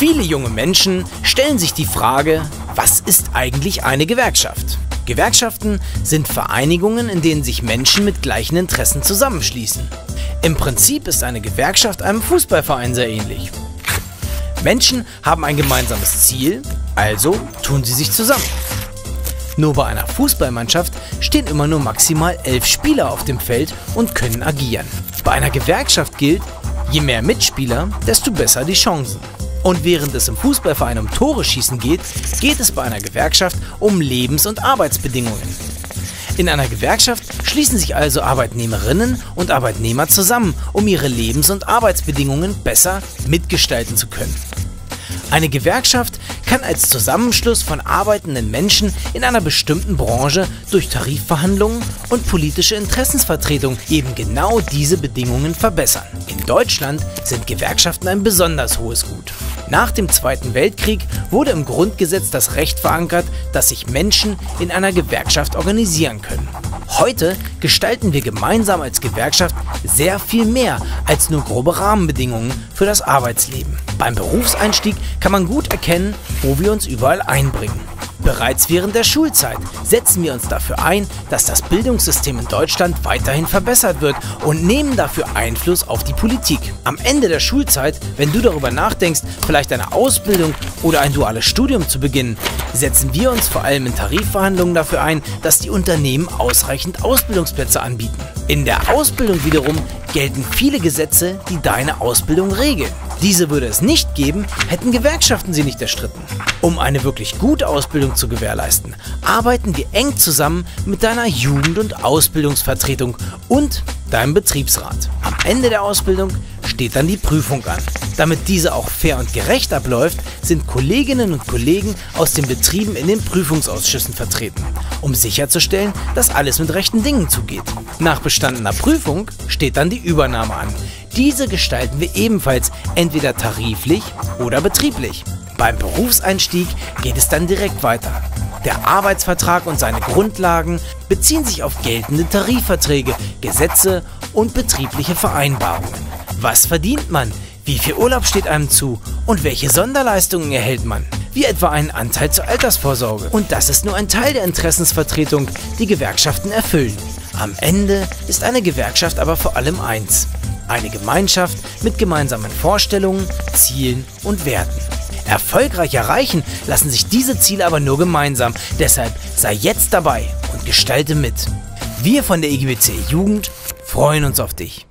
Viele junge Menschen stellen sich die Frage, was ist eigentlich eine Gewerkschaft? Gewerkschaften sind Vereinigungen, in denen sich Menschen mit gleichen Interessen zusammenschließen. Im Prinzip ist eine Gewerkschaft einem Fußballverein sehr ähnlich. Menschen haben ein gemeinsames Ziel, also tun sie sich zusammen. Nur bei einer Fußballmannschaft stehen immer nur maximal elf Spieler auf dem Feld und können agieren. Bei einer Gewerkschaft gilt, je mehr Mitspieler, desto besser die Chancen. Und während es im Fußballverein um Tore schießen geht, geht es bei einer Gewerkschaft um Lebens- und Arbeitsbedingungen. In einer Gewerkschaft schließen sich also Arbeitnehmerinnen und Arbeitnehmer zusammen, um ihre Lebens- und Arbeitsbedingungen besser mitgestalten zu können. Eine Gewerkschaft kann als Zusammenschluss von arbeitenden Menschen in einer bestimmten Branche durch Tarifverhandlungen und politische Interessensvertretung eben genau diese Bedingungen verbessern. In Deutschland sind Gewerkschaften ein besonders hohes Gut. Nach dem Zweiten Weltkrieg wurde im Grundgesetz das Recht verankert, dass sich Menschen in einer Gewerkschaft organisieren können. Heute gestalten wir gemeinsam als Gewerkschaft sehr viel mehr als nur grobe Rahmenbedingungen für das Arbeitsleben. Beim Berufseinstieg kann man gut erkennen, wo wir uns überall einbringen. Bereits während der Schulzeit setzen wir uns dafür ein, dass das Bildungssystem in Deutschland weiterhin verbessert wird und nehmen dafür Einfluss auf die Politik. Am Ende der Schulzeit, wenn du darüber nachdenkst, vielleicht eine Ausbildung oder ein duales Studium zu beginnen, setzen wir uns vor allem in Tarifverhandlungen dafür ein, dass die Unternehmen ausreichend Ausbildungsplätze anbieten. In der Ausbildung wiederum gelten viele Gesetze, die deine Ausbildung regeln. Diese würde es nicht geben, hätten Gewerkschaften sie nicht erstritten. Um eine wirklich gute Ausbildung zu gewährleisten, arbeiten wir eng zusammen mit deiner Jugend- und Ausbildungsvertretung und deinem Betriebsrat. Am Ende der Ausbildung steht dann die Prüfung an. Damit diese auch fair und gerecht abläuft, sind Kolleginnen und Kollegen aus den Betrieben in den Prüfungsausschüssen vertreten, um sicherzustellen, dass alles mit rechten Dingen zugeht. Nach bestandener Prüfung steht dann die Übernahme an. Diese gestalten wir ebenfalls entweder tariflich oder betrieblich. Beim Berufseinstieg geht es dann direkt weiter. Der Arbeitsvertrag und seine Grundlagen beziehen sich auf geltende Tarifverträge, Gesetze und betriebliche Vereinbarungen. Was verdient man? Wie viel Urlaub steht einem zu? Und welche Sonderleistungen erhält man? Wie etwa einen Anteil zur Altersvorsorge. Und das ist nur ein Teil der Interessensvertretung, die Gewerkschaften erfüllen. Am Ende ist eine Gewerkschaft aber vor allem eins. Eine Gemeinschaft mit gemeinsamen Vorstellungen, Zielen und Werten. Erfolgreich erreichen lassen sich diese Ziele aber nur gemeinsam. Deshalb sei jetzt dabei und gestalte mit. Wir von der IGBC Jugend freuen uns auf dich.